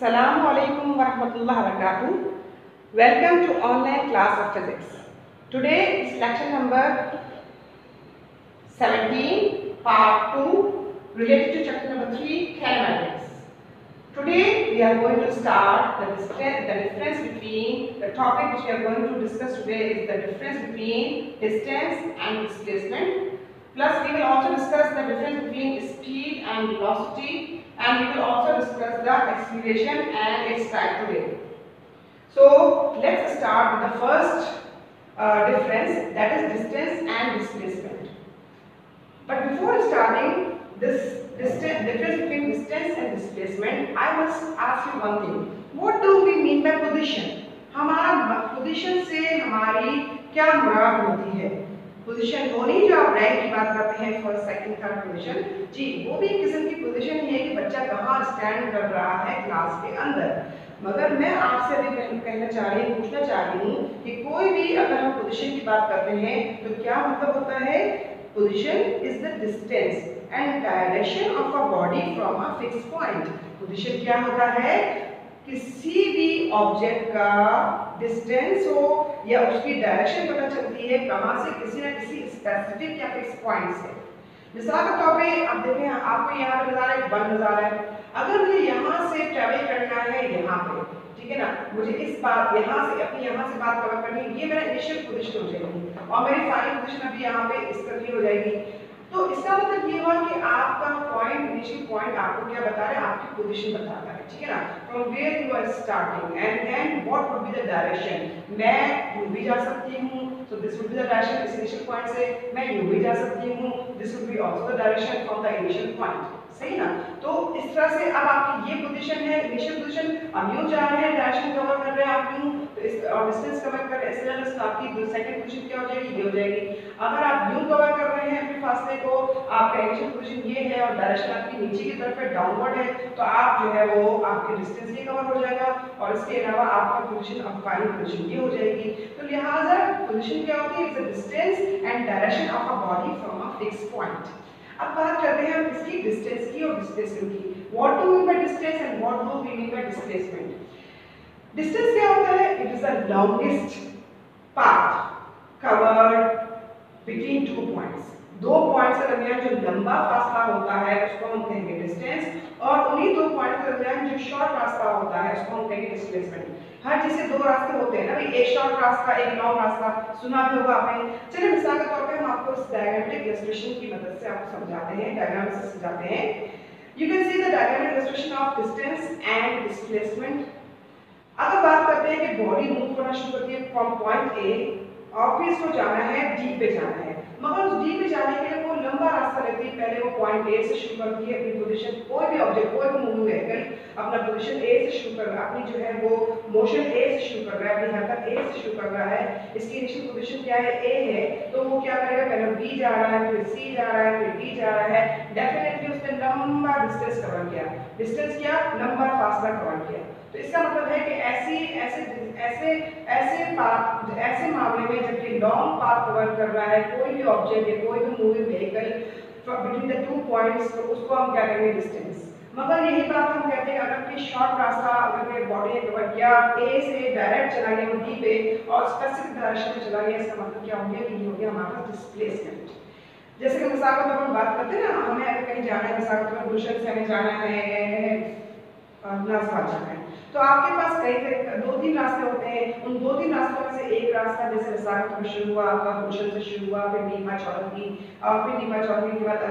Assalamu alaikum wa rahmatullahi wa barakatuh. Welcome to online class of physics. Today is lecture number 17, part 2, related to chapter number 3, kinematics. Today we are going to start the, the difference between, the topic which we are going to discuss today is the difference between distance and displacement. Plus we will also discuss the difference between speed and velocity and we will also discuss the acceleration and its today. So let's start with the first uh, difference that is distance and displacement. But before starting this distance, difference between distance and displacement, I must ask you one thing. What do we mean by position? हमारा position से हमारी क्या मुराद होती है position वो नहीं जो आप रैंक की बात करते हैं फ़र्स्ट सेकंड थर्ड पोजीशन जी, वो भी एक किस्म की पोजीशन ही है कि बच्चा कहाँ स्टैंड कर रहा है क्लास के अंदर। मगर मैं आपसे भी कहना चाह रही हूँ, पूछना चाह रही हूँ कि कोई भी अगर हम पोजीशन की बात करते हैं तो क्या मतलब होता है? Position is the distance and direction of a body from a fix point position क्या होता है? किसी भी ऑब्जेक्ट का डिस्टेंस हो या उसकी डायरेक्शन पता चलती है, कहाँ से किसी ना किसी स्पेसिफिक या फिक्स पॉइंट से मिसाल के तौर पे आप देखें, आपको यहाँ पे नज़ारा, एक वन नज़ारा है। अगर मुझे यहाँ से ट्रेवल करना है, यहाँ पे, ठीक है ना? मुझे इस बात, यहाँ से, अपनी यहाँ से बात कवर करनी है, ये मेरा इनिशियल पोजीशन हो जाएगी। और मेरी फाइनल पोजीशन अभी यहाँ पे इस तरह हो जाएगी। तो इसका मतलब ये हुआ कि आपका पॉइंट इनिशियल पॉइंट आपको क्या बता रहा है? आपकी पोजीशन बताता है, ठीक है ना? From where you are starting and then what would be the direction मैं यूँ भी जा सकती हूँ so this would be the direction इस इनिशियल पॉइंट से। मैं यूँ भी जा सकती हूँ this would be also the direction from the initial point सही ना? तो इस तरह से अब आपकी ये पोजीशन है इनिशियल पोजीशन अब यूँ जा रहे हैं डायरेक्शन कवर कर रहे हैं आप यूँ। और डिस्टेंस कवर कर हैं इसलिए तो आपकी सेकंड पोजीशन क्या हो जाएगी? ये हो जाएगी। अगर आप यूँ कवर कर रहे हैं अपने फासले को, आपका इनिशियल पोजीशन ये है और डायरेक्शन आपकी नीचे की तरफ़ है डाउनवर्ड है तो आप जो है वो आपके डिस्टेंस ये कवर हो जाएगा और इसके अलावा आपका पोजीशन अब फाइनल पोजीशन ये हो जाएगी। तो लिहाजा पोजीशन क्या होती है? It's a distance and direction of a body from a fix point अब बात करते हैं हम इसकी डिस्टेंस की और डिस्प्लेसमेंट की। What do mean by distance and what do we mean by displacement distance क्या होता है? It is the longest path covered between two points दो पॉइंट्स के दरमियान जो लंबा फासला होता है, उसको हम कहेंगे डिस्टेंस और उन्हीं दो पॉइंट्स के दरमियान जो शॉर्ट रास्ता होता है, उसको हम कहेंगे डिस्प्लेसमेंट हर जैसे दो रास्ते होते हैं ना, भाई, एक शॉर्ट रास्ता, एक लॉन्ग रास्ता, सुना भी होगा आपने। चलिए, मिसाल के तौर पे हम आपको इस डायग्रामेटिक इलस्ट्रेशन की मदद से आपको समझाते हैं डायग्राम से समझाते हैं। You can see the diagrammatic illustration of distance and displacement अगर बात करते हैं कि बॉडी मूव करना शुरू करती है फ्रॉम पॉइंट ए ऑफ़िस को जाना है डी पे जाना है। मगर उस डी पे जाने के लिए लंबा रास्ता लेती है, पहले वो पॉइंट ए से शुरू करती है, अपनी पोजीशन कोई भी ऑब्जेक्ट कोई भी मूविंग व्हीकल अपना पोजीशन ए से शुरू कर रहा अपनी जो है वो मोशन ए से शुरू कर रहा है, अपनी हरकत ए से शुरू कर रहा है, इसकी इनिशियल पोजीशन क्या है? ए है तो वो क्या करेगा? पहले बी जा रहा है, फिर सी जा रहा है, फिर डी जा रहा है डेफिनेटली उसने लंबा डिस्टेंस कवर किया। डिस्टेंस क्या? लंबा फासला कवर किया। तो इसका मतलब है कि ऐसी, ऐसे ऐसे ऐसे पाथ ऐसे मामले में जबकि लॉन्ग पाथ कवर कर रहा है, कोई भी ऑब्जेक्ट या कोई भी moving vehicle between the two points तो उसको हम क्या कहेंगे? डिस्टेंस मगर यही बात हम कहते हैं, अगर कोई शॉर्ट रास्ता, अगर कोई बॉडी किया ए से डायरेक्ट चला गया डी पे और स्पेसिफिक डायरेक्शन में चला गया इसका मतलब क्या हो गया ये हो गया हमारा डिस्प्लेसमेंट जैसे कि मिसाल के तौर पर बात करते हैं ना, हमें अगर कहीं जाना है मिसाल के तौर पर गुलशन से हमें जाना है जाना है। तो आपके पास कई दो तीन रास्ते होते हैं। उन दो तीन रास्तों में से एक रास्ता जैसे विशाख में शुरू हुआ, आपका गुलशन से शुरू हुआ, फिर नीमा चौरंगी और फिर नीमा चौरंगी के बाद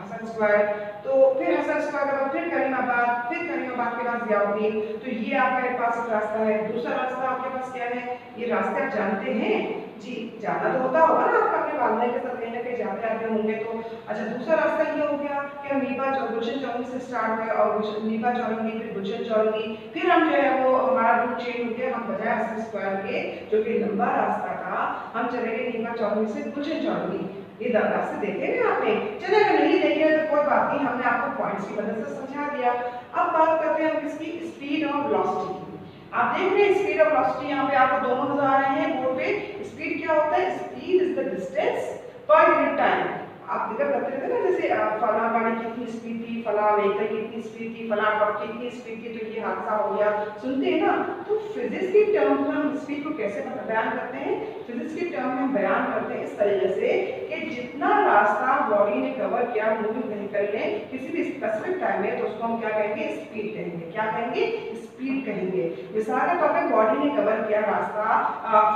हसन स्क्वायर। तो फिर हसन स्क्वायर के बाद, फिर करीमाबाद फिर करीमाबाद के बाद जियाउद्दीन। तो ये आपके पास एक रास्ता है। दूसरा रास्ता आपके पास क्या है? ये रास्ते आप जानते हैं? जी, जाना तो होता होगा ना आपका अपने वालदे के साथ कहीं ना कहीं जाते आते होंगे तो। अच्छा दूसरा रास्ता ये हो गया कि हम नीपा गुलशन चौरंगी से स्टार्ट हुए और नीपा चौरंगी फिर गुलशन चौरंगी फिर हम जो है वो हमारा रूट चेंज हो गया, हम बजाय हसन स्क्वायर के, जो कि लंबा रास्ता था। हम चले गए नीपा चौरंगी से गुलशन चौरंगी ये रास्ते देखे ना आपने चले अगर नहीं देखे तो कोई बात नहीं, हमने आपको पॉइंट्स की मदद से समझा दिया। अब बात करते हैं हम इसकी स्पीड और वेलोसिटी आप देख रहे हैं स्पीड और वेलोसिटी यहाँ पे आपको दोनों नज़र आ रहे हैं, बोर्ड पे। स्पीड क्या होता है? Speed is the distance per unit time आप ज़िक्र करते रहते ना, जैसे फला गाड़ी कितनी स्पीड थी, फला व्हीकल कितनी स्पीड थी, फला ट्रक कितनी स्पीड थी तो ये हादसा हो गया। सुनते हैं ना तो फिजिक्स के टर्म में हम स्पीड को कैसे बयान करते हैं? फिजिक्स के टर्म में बयान करते हैं इस तरीके से कि जितना रास्ता बॉडी ने कवर किया मूविंग व्हीकल ने, किसी भी स्पेसिफिक टाइम में तो उसको हम क्या कहेंगे? स्पीड कहेंगे। क्या कहेंगे? स्पीड कहेंगे। मिसाल के तौर पर बॉडी ने कवर किया रास्ता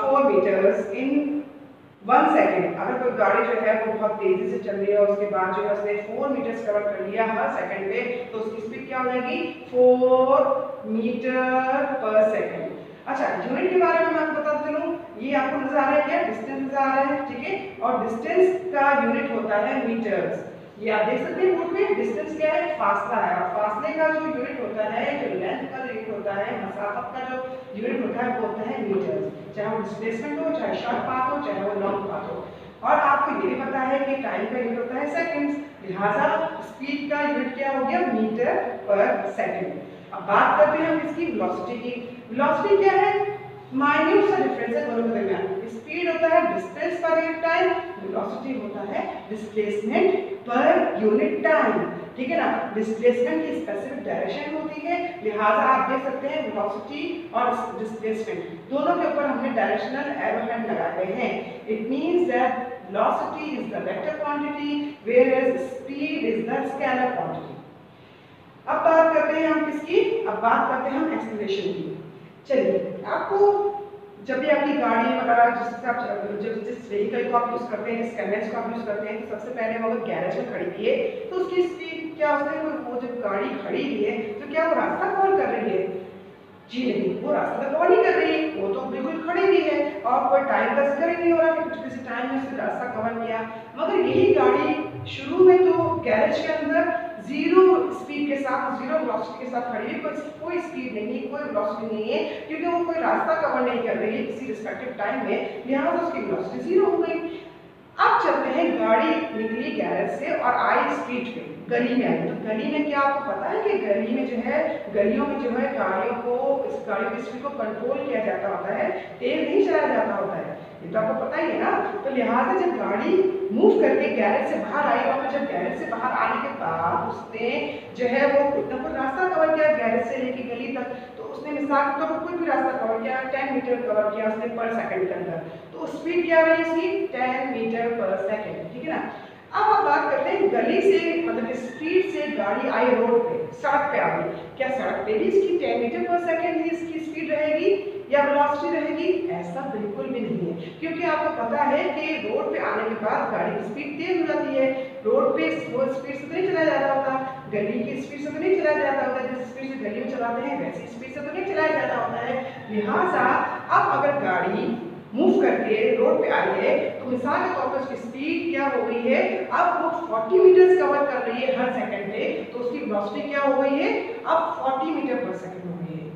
four metres in one second अगर कोई गाड़ी जो है वो बहुत तेज़ी से चल रही है उसके बाद जो है उसने फोर मीटर्स कवर कर लिया हर सेकंड में तो उसकी स्पीड क्या हो जाएगी? फोर मीटर पर सेकंड अच्छा यूनिट के बारे में मैं आपको बता चलूँ ये आपको नज़र आ रहा है क्या? डिस्टेंस नज़र आ रहा है, ठीक है? और डिस्टेंस का यूनिट होता है मीटर्स ये आप देख सकते हैं बोर्ड में डिस्टेंस क्या है? फासला है। और फासले का जो यूनिट होता है, जो लेंथ होता है मसाफत का जो यूनिट होता है वो होता है मीटर चाहे वो डिस्प्लेसमेंट हो, चाहे शॉर्ट पाथ हो, चाहे वो लॉन्ग पाथ हो। और आपको ये भी पता है कि टाइम का यूनिट होता है सेकंड्स लिहाजा स्पीड का यूनिट क्या हो गया? मीटर पर सेकंड अब बात करते हैं हम इसकी वेलोसिटी की। वेलोसिटी क्या है? माइन्यूट सा डिफरेंस है, दोनों के दरमियान। स्पीड होता है distance per unit time velocity होता है डिस्प्लेसमेंट पर यूनिट टाइम ठीक है ना? डिस्प्लेसमेंट की स्पेसिफिक डायरेक्शन होती है। लिहाजा आप देख सकते हैं वेलोसिटी और डिस्प्लेसमेंट दोनों के ऊपर हमने डायरेक्शनल एरो हैंड लगाए हैं। It means that velocity is the vector quantity, whereas speed is the scalar quantity. अब बात करते हैं हम किसकी? अब बात करते हैं हम एक्सीलरेशन की। चलिए, आपको जब भी आपकी गाड़ी वगैरह आप जब जिस व्हीकल को आप यूज़ करते हैं, जिस कन्वेंस को आप यूज़ करते हैं तो सबसे पहले वो अगर गैरेज में खड़ी की है तो उसकी स्पीड क्या है वो जब गाड़ी खड़ी हुई है तो क्या वो रास्ता कवर कर रही है? जी नहीं, वो रास्ता तो कवर नहीं कर रही वो तो बिल्कुल खड़ी हुई है। और कोई टाइम का ज़िक्र ही नहीं हो रहा कि कुछ किसी टाइम में उसने रास्ता कवर किया। मगर यही गाड़ी शुरू में तो गैरेज के अंदर ज़ीरो स्पीड के साथ ज़ीरो वेलोसिटी के साथ खड़ी है। कोई कोई स्पीड नहीं है, कोई वेलोसिटी नहीं है, क्योंकि वो कोई रास्ता कवर नहीं कर रही है। किसी रिस्पेक्टिव टाइम में, लिहाजा उसकी वेलोसिटी ज़ीरो हो गई। अब चलते हैं गाड़ी निकली गैरेज से और आई स्ट्रीट पे, गली में आई तो गली में क्या आपको पता है कि गली में जो है, गलियों में जो है गाड़ियों को, इस गाड़ियों की स्पीड को कंट्रोल किया जाता होता है तेज नहीं चलाया जाता होता है। ये तो आपको पता ही है ना? तो लिहाजा जब गाड़ी मूव करके गैरेज से बाहर आई और जब गैरेज से बाहर आने के बाद उसने जो है वो इतना कुछ रास्ता कवर किया गैरेज से लेके गली तक तो उसने मिसाल के तौर पर कोई भी रास्ता कवर किया टेन मीटर कवर किया, उसने पर सेकंड के अंदर। तो स्पीड क्या रही इसकी? टेन मीटर पर सेकंड ठीक है ना? अब आप बात करते हैं गली से मतलब स्पीड से गाड़ी आई रोड पे, सड़क पे आ गई। क्या सड़क पे भी इसकी टेन मीटर पर सेकंड ही इसकी स्पीड रहेगी, या वेलोसिटी रहेगी? ऐसा बिल्कुल भी नहीं है। क्योंकि आपको पता है कि रोड पे आने के बाद गाड़ी की स्पीड तेज हो जाती है। रोड पे वो स्पीड से तो नहीं चलाया जाता होता। गली की स्पीड से तो नहीं चलाया जाता होता। जिस स्पीड से गली में चलाते हैं, वैसी स्पीड से तो नहीं चलाया जाता होता है। लिहाजा, अब अगर गाड़ी मूव करके, रोड पे आई है तो मिसाल के तौर पर उसकी स्पीड क्या हो गई है? अब वो 40 मीटर कवर कर रही है हर सेकंड पे तो उसकी वेलोसिटी क्या हो गई है? अब 40 मीटर पर सेकंड हो गई है।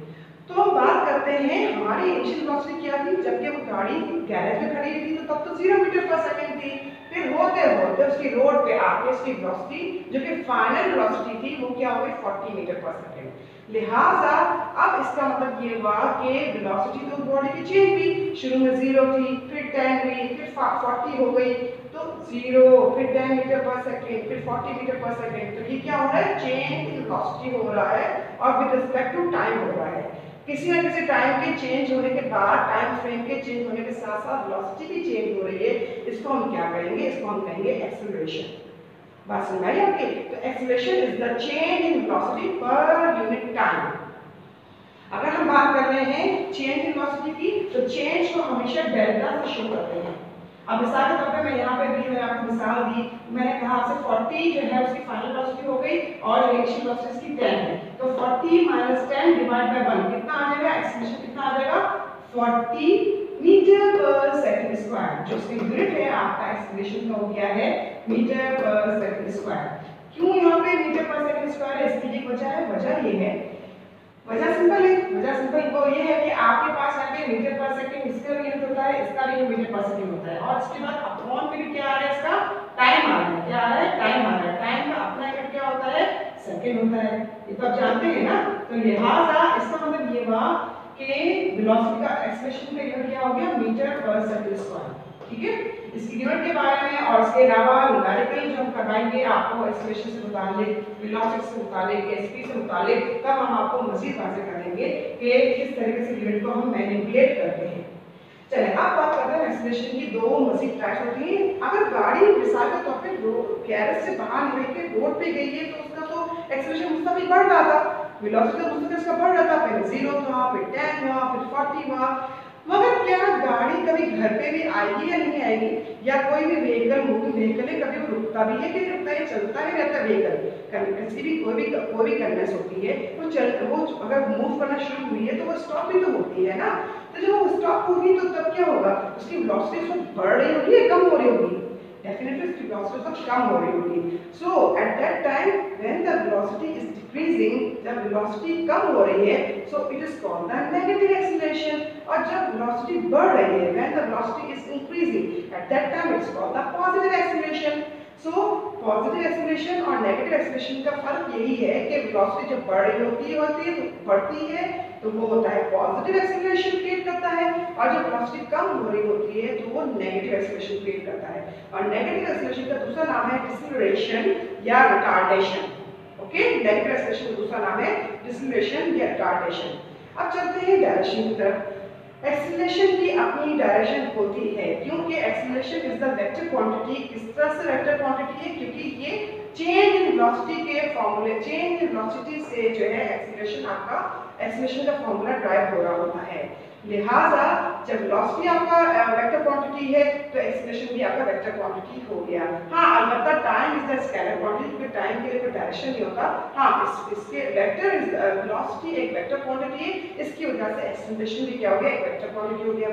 तो हम बात करते हैं, हमारी इनिशियल वेलोसिटी क्या थी? जबकि वो गाड़ी गैरेज में खड़ी थी तो तब तो ज़ीरो मीटर पर सेकंड थी। फिर होते होते उसकी रोड पे आके उसकी वेलोसिटी जो कि फाइनल वेलोसिटी थी, वो क्या हो गई? 40 मीटर पर सेकंड लिहाजा, अब इसका मतलब ये हुआ कि वेलोसिटी तो बॉडी की चेंज हुई शुरू में ज़ीरो थी, फिर 10 हुई, फिर 40 हो गई तो ज़ीरो फिर 10 मीटर पर सेकंड फिर 40 मीटर पर सेकंड तो ये क्या हो रहा है? चेंज वेलोसिटी हो रहा है और विद रिस्पेक्ट टू टाइम हो रहा है। किसी ना किसी टाइम के चेंज होने के बाद टाइम फ्रेम के चेंज होने के साथ साथ वेलोसिटी भी चेंज हो रही है। इसको हम क्या कहेंगे? इसको हम कहेंगे एक्सेलरेशन बात समझ आई। आपकी तो acceleration is the change in velocity per unit time अगर हम बात कर रहे हैं चेंज इन वेलोसिटी की तो चेंज को हमेशा डेल्टा से शो करते हैं। अब मिसाल के तौर पे मैं यहाँ पे दी, मैंने आपको मिसाल दी। मैंने कहा आपसे 40 जो है उसकी फाइनल वेलोसिटी हो गई और इनिशियल वेलोसिटी इसकी 10 है। तो 40 माइनस 10 डिवाइड बाय 1 कितना आ जाएगा? एक्सप्रेशन कितना आ जाएगा? 40 मीटर पर सेकंड स्क्वायर जो उसकी यूनिट है, आपका एक्सप्रेशन का हो गया है मीटर पर सेकंड स्क्वायर क्यों यहाँ पे मीटर पर सेकंड स्क्वायर है? इसकी एक वजह है, वजह ये है। वजह सिंपल है। वजह सिंपल वो ये है कि आपके पास यहाँ मीटर पर सेकंड इसका भी यूनिट होता है, इसका भी मीटर पर सेकंड होता है। और इसके बाद अपॉन पे भी क्या आ रहा है इसका? टाइम आ रहा है। क्या आ रहा है? टाइम आ रहा है। टाइम का अपना यूनिट क्या होता है? सेकंड होता है। ये तो आप जानते हैं ना? तो लिहाजा इसका मतलब ये हुआ कि वेलोसिटी का एक्सप्रेशन का यूनिट क्या हो गया? मीटर पर सेकंड स्क्वायर ठीक है? इसकी गिवन के बारे में और इसके अलावा न्यूमेरिकल जो हम करवाएँगे, आपको एक्सलेशन से मुतालिक वेलोसिटी से मुतालिक एसपी से मुतालिक, तब हम आपको मजीद वाजे करेंगे कि किस तरीके से गिवन को हम मैनिपुलेट करते हैं। चले, अब बात करते हैं एक्सलेशन की दो मजीद टाइप्स होती हैं। अगर गाड़ी मिसाल के तौर पे गैरेज से बाहर निकल के रोड पे गई है तो उसका तो एक्सलेशन मुस्तकिल बढ़ रहा था। वेलोसिटी मुस्तकिल इसका बढ़ रहा था पहले ज़ीरो था, फिर टेन हुआ, फिर फोर्टी हुआ मगर क्या गाड़ी कभी घर पे भी आएगी या नहीं आएगी? या कोई भी व्हीकल मूविंग व्हीकल है, कभी वो रुकता भी है कि रुकता है, चलता ही, रहता है व्हीकल किसी भी कोई भी कोई भी कन्वेंस होती है, वो चल, वो अगर मूव करना शुरू हुई है तो वो स्टॉप भी तो होती है ना? तो जब वो स्टॉप होगी तो तब क्या होगा? उसकी वेलोसिटी बढ़ रही होगी या कम हो रही होगी? Definitely its velocity is कम हो so at that time when the velocity is decreasing जब velocity कम हो रही है so it is called the negative acceleration और जब velocity बढ़ रही है when the velocity is increasing at that time it's called the positive acceleration so positive acceleration और negative acceleration का फ़र्क यही है कि velocity जब बढ़ रही होती है होती है तो बढ़ती है तो वो होता है पॉजिटिव एक्सीलरेशन क्रिएट करता है और जब वेलोसिटी कम हो रही होती है तो वो नेगेटिव एक्सीलरेशन क्रिएट करता है। और नेगेटिव एक्सीलरेशन का दूसरा नाम है डिसलेरेशन या रिटार्डेशन ओके नेगेटिव एक्सीलरेशन का दूसरा नाम है डिसलेरेशन या रिटार्डेशन अब चलते हैं डायरेक्शन की तरफ़। एक्सीलरेशन की अपनी डायरेक्शन होती है, क्योंकि acceleration is the vector quantity इस तरह से वेक्टर क्वांटिटी है, क्योंकि ये चेंज इन वेलोसिटी के फॉर्मूले चेंज इन वेलोसिटी से जो है एक्सीलरेशन आपका एक्सीलरेशन का फॉर्मूला ड्राइव हो रहा होता है। लिहाजा जब वेलोसिटी आपका वेक्टर क्वांटिटी है तो एक्सीलरेशन भी आपका वेक्टर क्वांटिटी हो गया। हाँ अलबत्ता time is the scalar quantity क्योंकि टाइम के लिए कोई डायरेक्शन नहीं होता। हाँ इस, इसके वेक्टर इज़ वेलोसिटी एक वेक्टर क्वांटिटी है इसकी वजह से एक्सीलरेशन भी क्या हो गया? एक वेक्टर क्वांटिटी हो गया।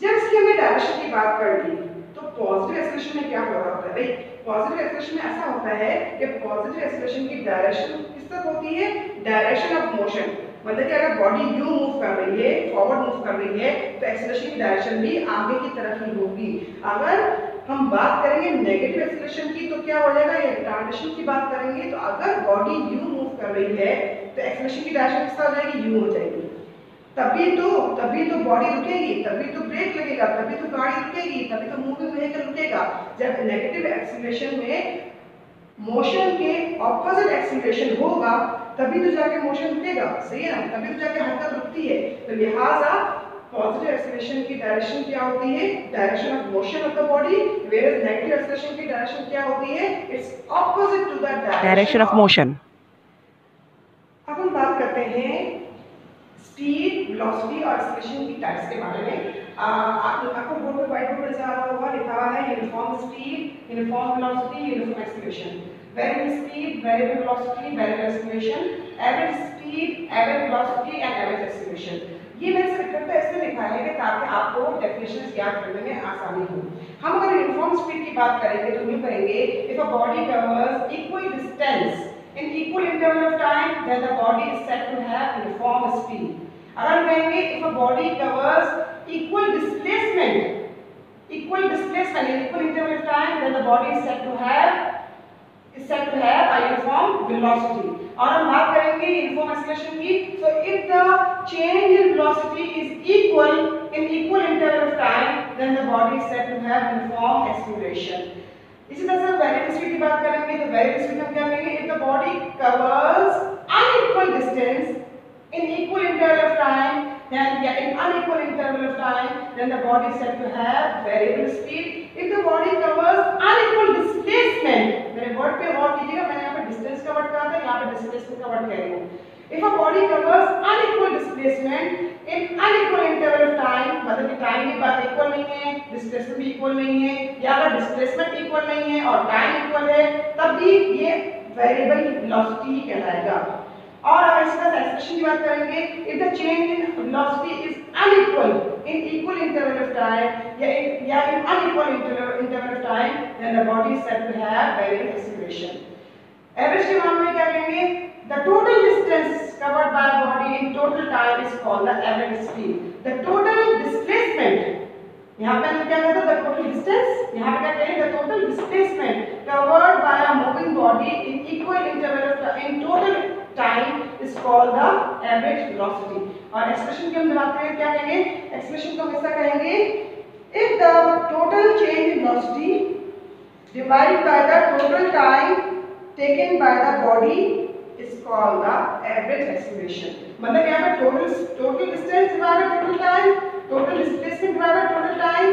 जब इसकी हमने डायरेक्शन की बात कर ली तो पॉजिटिव एक्सीलरेशन में क्या हो रहा होता है? भाई पॉजिटिव एक्सीलरेशन में ऐसा होता है कि पॉजिटिव एक्सप्रेशन की डायरेक्शन किस तरफ़ होती है? डायरेक्शन ऑफ़ मोशन मतलब कि अगर बॉडी यू मूव कर रही है फॉरवर्ड मूव कर रही है तो एक्सप्रेशन की डायरेक्शन भी आगे की तरफ़ ही होगी। अगर हम बात करेंगे नेगेटिव एक्सप्रेशन की तो क्या हो जाएगा? या रिटार्डेशन की बात करेंगे तो अगर बॉडी यू मूव कर रही है तो एक्सप्रेशन की डायरेक्शन किस तरह हो जाएगी? यू हो जाएगी। तभी तो तभी तो बॉडी रुकेगी तभी तो ब्रेक लगेगा तभी तो गाड़ी रुकेगी तभी तो मूविंग व्हीकल रुकेगा। जब नेगेटिव एक्सीलरेशन में मोशन के ऑपोजिट एक्सीलरेशन होगा तभी तो जाके मोशन रुकेगा। सही है ना? तभी तो जाके हरकत रुकती है। तो लिहाजा पॉजिटिव एक्सीलरेशन की डायरेक्शन क्या होती है? Direction of motion of the body where negative acceleration की डायरेक्शन क्या होती है? It's opposite to the direction of motion अब हम बात करते हैं स्पीड वेलोसिटी और एक्सीलरेशन की टाइप्स के बारे में। आप आपको बोर्ड पे व्हाइट बोर्ड नज़र आ रहा होगा लिखा हुआ है uniform speed uniform velocity uniform acceleration variable speed variable velocity variable acceleration average speed average velocity and average acceleration ये मैंने सिर्फ़ करता इसलिए लिखा है कि ताकि आपको डेफिनेशंस याद करने में आसानी हो। हम अगर यूनिफॉर्म स्पीड की बात करेंगे तो यूँ करेंगे if a body covers equal distance in equal interval of time, then the body is said to have uniform speed. अगर कहेंगे if a body covers equal displacement equal displacement equal interval of time then the body is said to have is said to have a uniform velocity और हम बात करेंगे uniform acceleration की so if the change in velocity is equal in equal interval of time then the body is said to have uniform acceleration इसी तरह से velocity की बात करेंगे तो वेलोसिटी हम क्या लेंगे if the body covers unequal distance in equal interval of time then yeah, in unequal interval of time then the body is said to have variable speed if the body covers unequal displacement मेरे word पे गौर कीजिएगा मैंने यहाँ पे distance का word कहा था यहाँ पे डिस्प्लेसमेंट का वर्ड कह रही हूँ if a body covers unequal displacement in unequal interval of time मतलब कि टाइम की बात इक्वल नहीं है डिस्प्लेसमेंट भी इक्वल नहीं है या अगर डिस्प्लेसमेंट इक्वल नहीं है और टाइम इक्वल है तब भी ये वेरिएबल वेलोसिटी ही कहलाएगा और अगर इसका सेक्शन की बात करेंगे if the change in velocity is unequal in equal interval of time या या in unequal interval interval of time then the body is said to have very acceleration average के मामले में क्या कहेंगे? The total distance covered by body in total time is called the average speed the total displacement यहाँ पे हम क्या कहते हैं? द टोटल डिस्टेंस यहाँ पे क्या कहते the total displacement covered by a moving body in equal interval called the average velocity और expression की हम बात करें क्या कहेंगे expression को ऐसा कहेंगे if the total change in velocity divided by the total time taken by the body is called the average acceleration. मतलब यहाँ पे total total distance divided by total time, total displacement divided by total time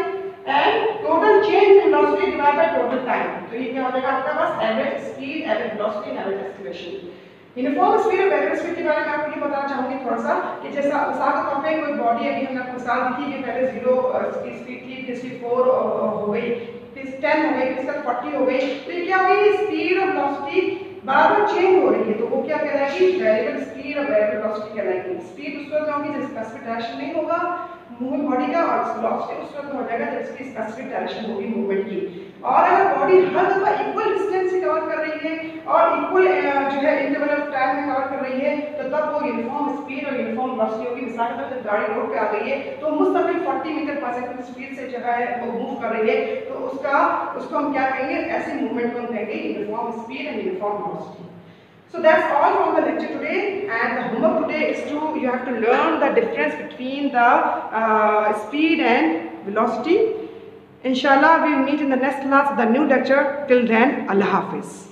and total change in velocity divided by total time. तो ये क्या हो जाएगा आपका पास average speed, average velocity average acceleration. Uniform speed speed के बारे में आपको ये बताना चाहूँगी थोड़ा सा कि जैसा के तौर पे कोई बॉडी अभी हमने आपको मिसाल दी थी कि पहले ज़ीरो स्पीड थी इसकी फोर हो गई, फिर टेन हो गई इसका फोर्टी हो गई। तो ये क्या हो गई? स्पीड और वेलोसिटी बार बार चेंज हो रही है। तो वो क्या कहलाएगी? वेरिएबल स्पीड और वेरिएबल वेलोसिटी कहलाएगी। स्पीड उस वक्त होगी जब स्पेसिफिक डायरेक्शन नहीं होगा मूवमेंट बॉडी का, और वेलोसिटी उस वक्त हो जाएगा जब इसकी स्पेसिफिक डायरेक्शन होगी मूवमेंट की। और अगर बॉडी हर दफ़ा इक्वल डिस्टेंस से कवर कर रही है और इक्वल जो है इंटरवल ऑफ़ टाइम में कवर कर रही है तो तब वो यूनिफॉर्म स्पीड और यूनिफॉर्म वेलोसिटी होगी। मिसाल के तौर जब गाड़ी रोड पे आ गई है तो मुस्तकिल 40 मीटर पर सेकंड स्पीड से जो है वो मूव कर रही है। तो उसका उसको हम क्या कहेंगे? ऐसे मूवमेंट को हम कहेंगे uniform speed and uniform velocity So that's all from the lecture today and the homework today is to you have to learn the difference between the uh, speed and velocity. Inshallah we will meet in the next class the new lecture. Till then Allah Hafiz.